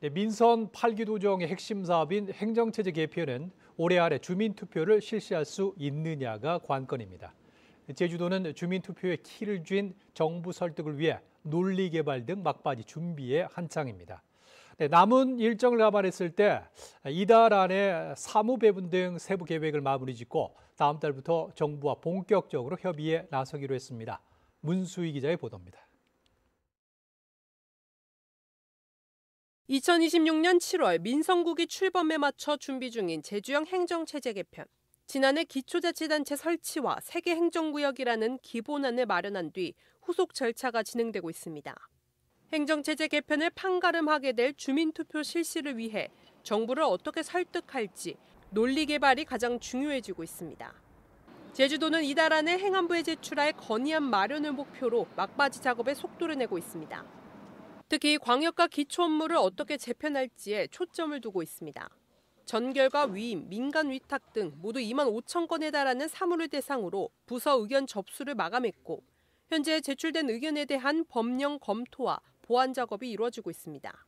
네, 민선 8기 도정의 핵심 사업인 행정체제 개편은 올해 안에 주민투표를 실시할 수 있느냐가 관건입니다. 제주도는 주민투표에 키를 쥔 정부 설득을 위해 논리 개발 등 막바지 준비에 한창입니다. 네, 남은 일정을 감안했을 때 이달 안에 사무 배분 등 세부 계획을 마무리 짓고 다음 달부터 정부와 본격적으로 협의에 나서기로 했습니다. 문수희 기자의 보도입니다. 2026년 7월 민성국이 출범에 맞춰 준비 중인 제주형 행정체제 개편. 지난해 기초자치단체 설치와 세계 행정구역이라는 기본안을 마련한 뒤 후속 절차가 진행되고 있습니다. 행정체제 개편을 판가름하게 될 주민투표 실시를 위해 정부를 어떻게 설득할지 논리 개발이 가장 중요해지고 있습니다. 제주도는 이달 안에 행안부에 제출할 건의안 마련을 목표로 막바지 작업에 속도를 내고 있습니다. 특히 광역과 기초 업무를 어떻게 재편할지에 초점을 두고 있습니다. 전결과 위임, 민간 위탁 등 모두 2만 5천 건에 달하는 사무를 대상으로 부서 의견 접수를 마감했고 현재 제출된 의견에 대한 법령 검토와 보완 작업이 이루어지고 있습니다.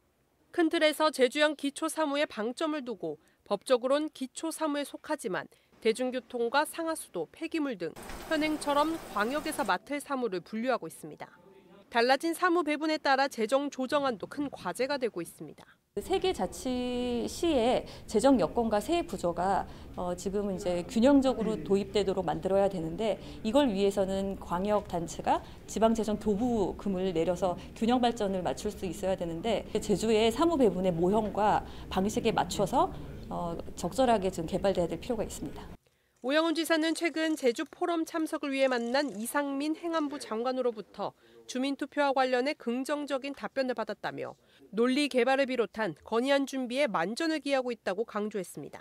큰 틀에서 제주형 기초 사무에 방점을 두고 법적으론 기초 사무에 속하지만 대중교통과 상하수도, 폐기물 등 현행처럼 광역에서 맡을 사무를 분류하고 있습니다. 달라진 사무 배분에 따라 재정 조정안도 큰 과제가 되고 있습니다. 세계 자치시의 재정 여건과 세액 구조가 어, 지금 이제 균형적으로 도입되도록 만들어야 되는데 이걸 위해서는 광역 단체가 지방 재정 교부금을 내려서 균형 발전을 맞출 수 있어야 되는데 제주의 사무 배분의 모형과 방식에 맞춰서 어, 적절하게 좀 개발돼야 될 필요가 있습니다. 오영훈 지사는 최근 제주 포럼 참석을 위해 만난 이상민 행안부 장관으로부터 주민투표와 관련해 긍정적인 답변을 받았다며 논리 개발을 비롯한 건의안 준비에 만전을 기하고 있다고 강조했습니다.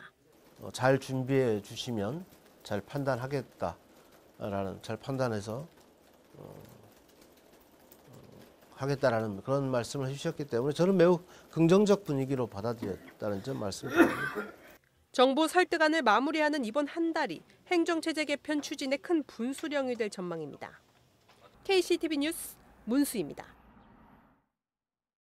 어, 잘 준비해 주시면 잘 판단하겠다라는 잘 판단해서 어, 어, 하겠다라는 그런 말씀을 해주셨기 때문에 저는 매우 긍정적 분위기로 받아들였다는 점 말씀드립니다. 정부 설득안을 마무리하는 이번 한 달이 행정체제 개편 추진의 큰 분수령이 될 전망입니다. KCTV 뉴스 문수입니다.